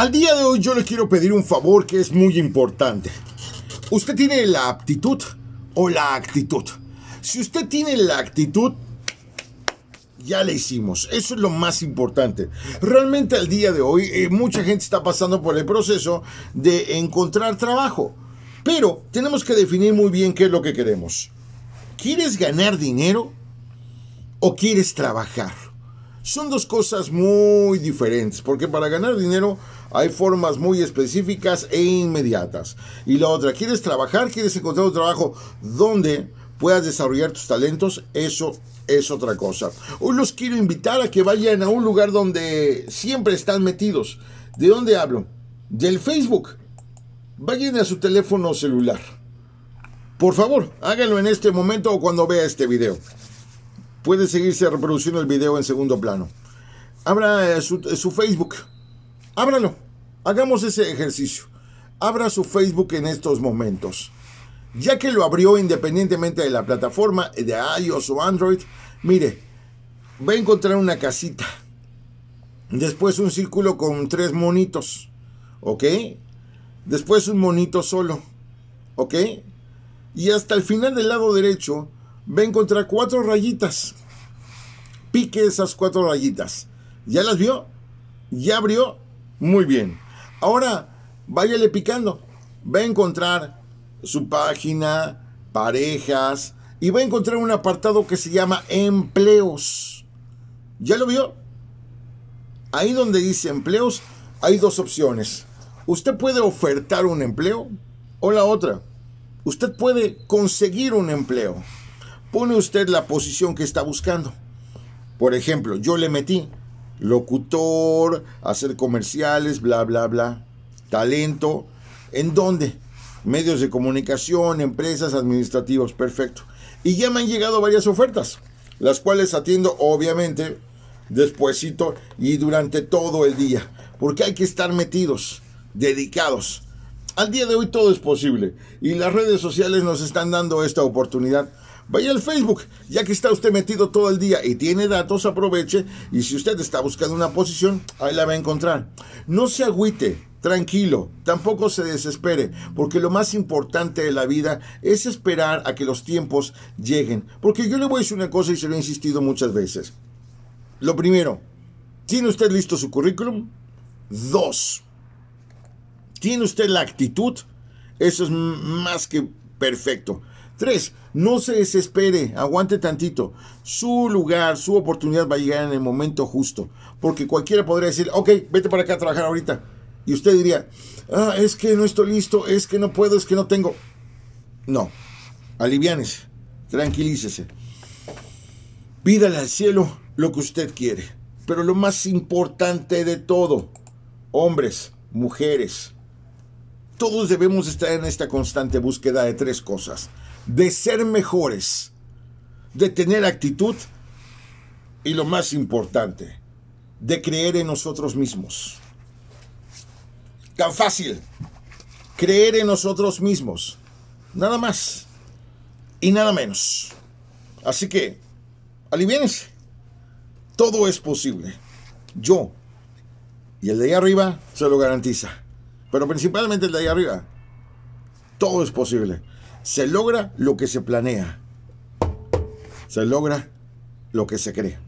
Al día de hoy yo le quiero pedir un favor que es muy importante. ¿Usted tiene la aptitud o la actitud? Si usted tiene la actitud, ya le hicimos. Eso es lo más importante. Realmente al día de hoy eh, mucha gente está pasando por el proceso de encontrar trabajo. Pero tenemos que definir muy bien qué es lo que queremos. ¿Quieres ganar dinero o quieres trabajar? Son dos cosas muy diferentes, porque para ganar dinero hay formas muy específicas e inmediatas. Y la otra, ¿quieres trabajar? ¿Quieres encontrar un trabajo donde puedas desarrollar tus talentos? Eso es otra cosa. Hoy los quiero invitar a que vayan a un lugar donde siempre están metidos. ¿De dónde hablo? Del Facebook. Vayan a su teléfono celular. Por favor, háganlo en este momento o cuando vea este video puede seguirse reproduciendo el video en segundo plano. Abra eh, su, eh, su, Facebook. Ábralo. Hagamos ese ejercicio. Abra su Facebook en estos momentos. Ya que lo abrió independientemente de la plataforma de iOS o Android, mire, va a encontrar una casita. Después un círculo con tres monitos. ¿Ok? Después un monito solo. ¿Ok? Y hasta el final del lado derecho va a encontrar cuatro rayitas. Pique esas cuatro rayitas. ¿Ya las vio? ¿Ya abrió? Muy bien. Ahora, váyale picando. Va a encontrar su página, parejas, y va a encontrar un apartado que se llama empleos. ¿Ya lo vio? Ahí donde dice empleos, hay dos opciones. Usted puede ofertar un empleo o la otra. Usted puede conseguir un empleo pone usted la posición que está buscando. Por ejemplo, yo le metí locutor, hacer comerciales, bla, bla, bla, talento. ¿En dónde? Medios de comunicación, empresas, administrativos, perfecto. Y ya me han llegado varias ofertas, las cuales atiendo obviamente despuesito y durante todo el día, porque hay que estar metidos, dedicados. Al día de hoy todo es posible y las redes sociales nos están dando esta oportunidad Vaya al Facebook, ya que está usted metido todo el día y tiene datos, aproveche y si usted está buscando una posición, ahí la va a encontrar. No se agüite, tranquilo, tampoco se desespere, porque lo más importante de la vida es esperar a que los tiempos lleguen. Porque yo le voy a decir una cosa y se lo he insistido muchas veces. Lo primero, ¿tiene usted listo su currículum? Dos, ¿tiene usted la actitud? Eso es más que perfecto. Tres, no se desespere, aguante tantito. Su lugar, su oportunidad va a llegar en el momento justo. Porque cualquiera podría decir, ok, vete para acá a trabajar ahorita. Y usted diría, ah, es que no estoy listo, es que no puedo, es que no tengo. No, aliviánese, tranquilícese. Pídale al cielo lo que usted quiere. Pero lo más importante de todo, hombres, mujeres, todos debemos estar en esta constante búsqueda de tres cosas de ser mejores, de tener actitud y lo más importante, de creer en nosotros mismos. Tan fácil, creer en nosotros mismos, nada más y nada menos. Así que, aliviénense, todo es posible. Yo y el de ahí arriba se lo garantiza, pero principalmente el de ahí arriba, todo es posible se logra lo que se planea. Se logra lo que se cree.